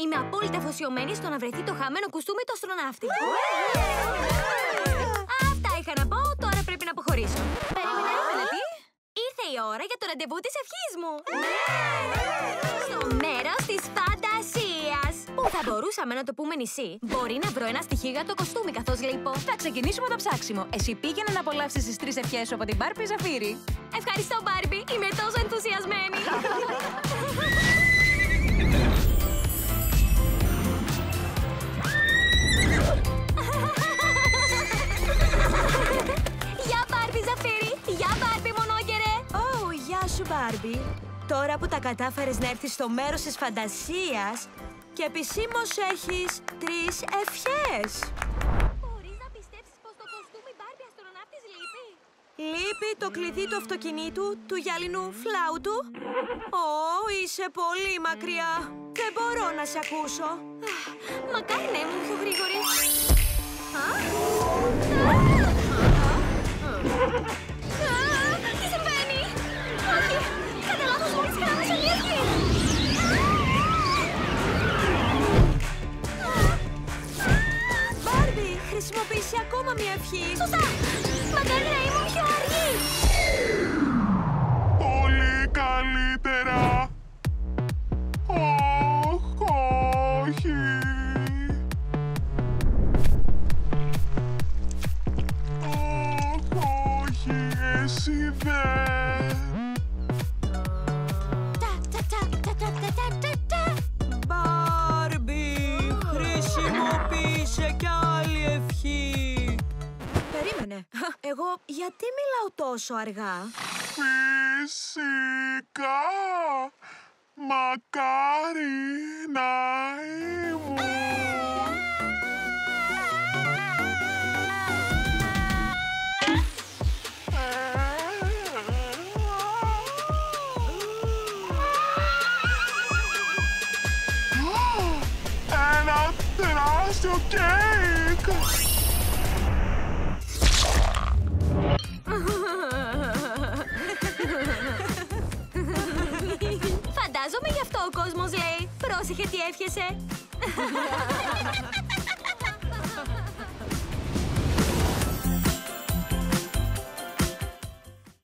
Είμαι απόλυτα αφοσιωμένη στο να βρεθεί το χαμένο κουστούμι του αστροναύτη. Αυτά είχα να πω, τώρα πρέπει να αποχωρήσω. Περίμενα, τι; Ήρθε η ώρα για το ραντεβού της ευχής μου. Στο μέρος της φαντασίας. Που θα μπορούσαμε να το πούμε νησί; Μπορεί να βρω ένα στοιχείο για το κοστούμι καθώς λείπω. Θα ξεκινήσουμε το ψάξιμο. Εσύ πήγαινε να απολαύσεις τις τρεις ευχές σου από την Μπάρμπι Ζαφύρι. Ευχαριστώ, Μπάρμπι. Είμαι Μπάρμπι. Τώρα που τα κατάφερες να έρθεις στο μέρος της φαντασίας και επισήμως έχεις τρεις ευχές. Μπορείς να πιστέψεις πως το κοστούμι Μπάρμπι αστροναύτης λείπει; Λείπει το κλειδί του αυτοκινήτου του γυαλινού φλάουτου; Ω, είσαι πολύ μακριά. Δεν μπορώ να σε ακούσω. Μακάρι να ήμουν πιο γρήγορη. Α! Α! μια ευχή. Σωστά! Μακάρι να ήμουν πιο αργή. Πολύ καλύτερα. Αχ, όχι. Αχ, όχι, εσύ δεν. Μπάρμπι, χρησιμοποίησε κι Περίμενε. Εγώ γιατί μιλάω τόσο αργά; Φυσικά. Μακάρι να ήμουν. Ένα τεράστιο κέικ! Φαντάζομαι γι' αυτό ο κόσμος λέει. Πρόσεχε τι εύχεσαι